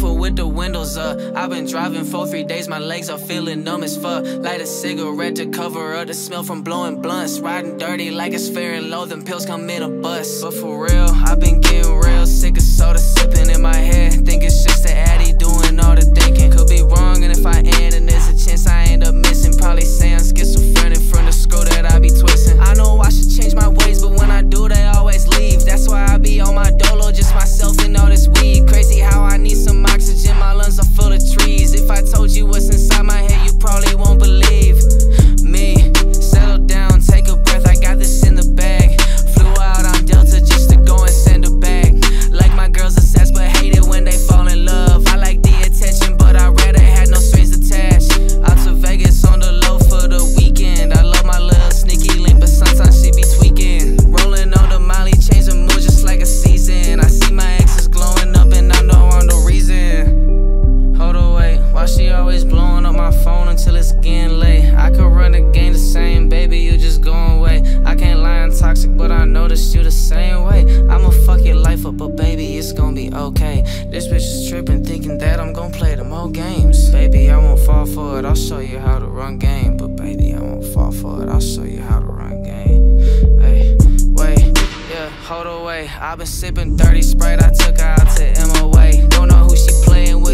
roofer with the windows up. I've been driving for three days, my legs are feeling numb as fuck. Light a cigarette to cover up the smell from blowing blunts. Riding dirty like it's fair and low, them pills come in a bus. But for real, I've been getting real sick of soda sipping getting late? I could run the game the same, baby, you just going away. I can't lie, I'm toxic, but I noticed you the same way. I'ma fuck your life up, but baby, it's gonna be okay. This bitch is tripping, thinking that I'm gonna play them old games. Baby, I won't fall for it, I'll show you how to run game. But baby, I won't fall for it, I'll show you how to run game. Hey, wait, yeah, hold away. I've been sipping dirty Sprite, I took her out to MOA. Don't know who she playing with,